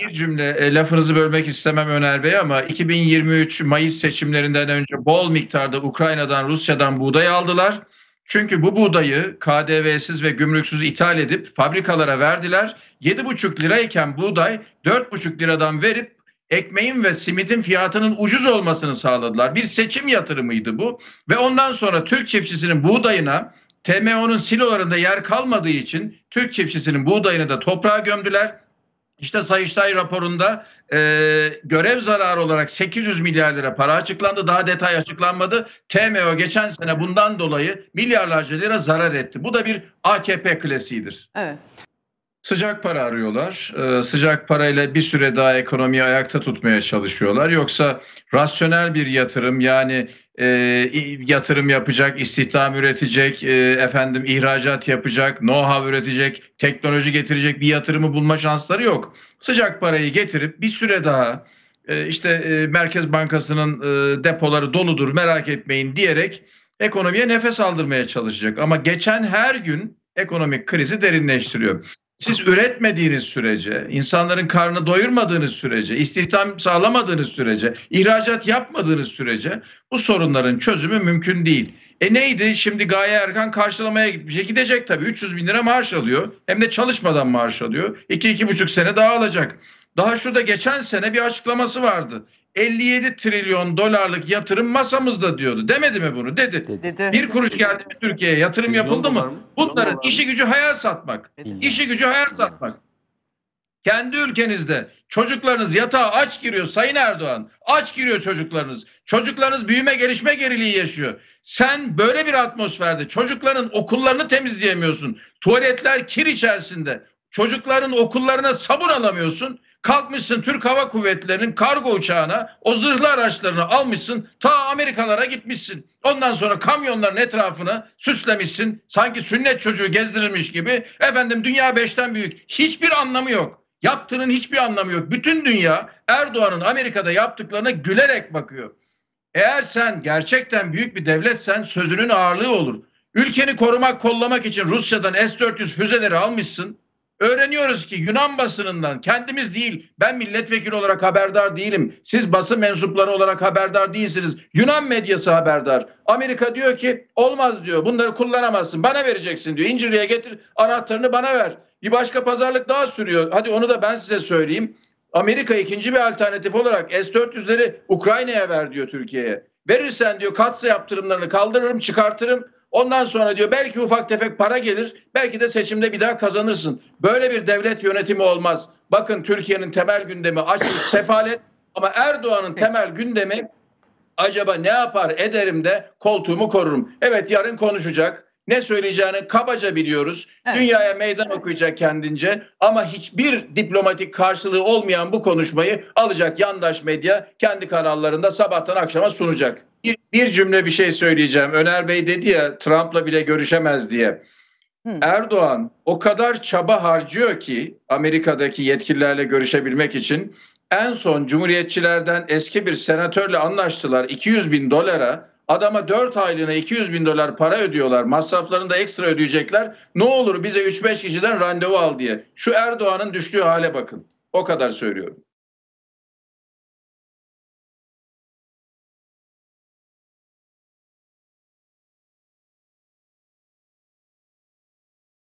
bir cümle e, lafınızı bölmek istemem Öner Bey ama 2023 Mayıs seçimlerinden önce bol miktarda Ukrayna'dan Rusya'dan buğday aldılar. Çünkü bu buğdayı KDV'siz ve gümrüksüz ithal edip fabrikalara verdiler. 7,5 lirayken buğday 4,5 liradan verip ekmeğin ve simidin fiyatının ucuz olmasını sağladılar. Bir seçim yatırımıydı bu ve ondan sonra Türk çiftçisinin buğdayına TMO'nun silolarında yer kalmadığı için Türk çiftçisinin buğdayını da toprağa gömdüler. İşte Sayıştay raporunda e, görev zararı olarak 800 milyar lira para açıklandı. Daha detay açıklanmadı. TMO geçen sene bundan dolayı milyarlarca lira zarar etti. Bu da bir AKP klasiğidir. Evet. Sıcak para arıyorlar. Ee, sıcak parayla bir süre daha ekonomiyi ayakta tutmaya çalışıyorlar. Yoksa rasyonel bir yatırım yani e, yatırım yapacak, istihdam üretecek, e, efendim ihracat yapacak, know-how üretecek, teknoloji getirecek bir yatırımı bulma şansları yok. Sıcak parayı getirip bir süre daha e, işte e, Merkez Bankası'nın e, depoları doludur merak etmeyin diyerek ekonomiye nefes aldırmaya çalışacak. Ama geçen her gün ekonomik krizi derinleştiriyor. Siz üretmediğiniz sürece, insanların karnını doyurmadığınız sürece, istihdam sağlamadığınız sürece, ihracat yapmadığınız sürece bu sorunların çözümü mümkün değil. E neydi? Şimdi Gaye Erkan karşılamaya gidecek. Gidecek tabii. 300 bin lira maaş alıyor. Hem de çalışmadan maaş alıyor. 2-2,5 sene daha alacak. Daha şurada geçen sene bir açıklaması vardı. 57 trilyon dolarlık yatırım masamızda diyordu. Demedi mi bunu? Dedi. Dedi. Bir kuruş geldi mi Türkiye'ye yatırım Milyon yapıldı mı? mı? Bunların Milyon işi gücü hayal satmak. Dedi. İşi gücü hayal satmak. Kendi ülkenizde çocuklarınız yatağa aç giriyor Sayın Erdoğan. Aç giriyor çocuklarınız. Çocuklarınız büyüme gelişme geriliği yaşıyor. Sen böyle bir atmosferde çocukların okullarını temizleyemiyorsun. Tuvaletler kir içerisinde. Çocukların okullarına sabun alamıyorsun. Kalkmışsın Türk Hava Kuvvetleri'nin kargo uçağına o zırhlı araçlarını almışsın ta Amerikalara gitmişsin. Ondan sonra kamyonların etrafını süslemişsin. Sanki sünnet çocuğu gezdirirmiş gibi. Efendim dünya beşten büyük. Hiçbir anlamı yok. Yaptığının hiçbir anlamı yok. Bütün dünya Erdoğan'ın Amerika'da yaptıklarına gülerek bakıyor. Eğer sen gerçekten büyük bir devletsen sözünün ağırlığı olur. Ülkeni korumak, kollamak için Rusya'dan S-400 füzeleri almışsın. Öğreniyoruz ki Yunan basınından kendimiz değil ben milletvekili olarak haberdar değilim. Siz basın mensupları olarak haberdar değilsiniz. Yunan medyası haberdar. Amerika diyor ki olmaz diyor bunları kullanamazsın bana vereceksin diyor. İncirli'ye getir anahtarını bana ver. Bir başka pazarlık daha sürüyor. Hadi onu da ben size söyleyeyim. Amerika ikinci bir alternatif olarak S-400'leri Ukrayna'ya ver diyor Türkiye'ye. Verirsen diyor katsa yaptırımlarını kaldırırım çıkartırım. Ondan sonra diyor belki ufak tefek para gelir. Belki de seçimde bir daha kazanırsın. Böyle bir devlet yönetimi olmaz. Bakın Türkiye'nin temel gündemi açlık, sefalet ama Erdoğan'ın temel gündemi acaba ne yapar ederim de koltuğumu korurum. Evet yarın konuşacak. Ne söyleyeceğini kabaca biliyoruz. Evet. Dünyaya meydan okuyacak kendince ama hiçbir diplomatik karşılığı olmayan bu konuşmayı alacak yandaş medya kendi kanallarında sabahtan akşama sunacak. Bir, bir cümle bir şey söyleyeceğim. Öner Bey dedi ya Trump'la bile görüşemez diye. Hı. Erdoğan o kadar çaba harcıyor ki Amerika'daki yetkililerle görüşebilmek için en son Cumhuriyetçilerden eski bir senatörle anlaştılar 200 bin dolara. Adama 4 aylığına 200 bin dolar para ödüyorlar. Masraflarını da ekstra ödeyecekler. Ne olur bize 3-5 kişiden randevu al diye. Şu Erdoğan'ın düştüğü hale bakın. O kadar söylüyorum.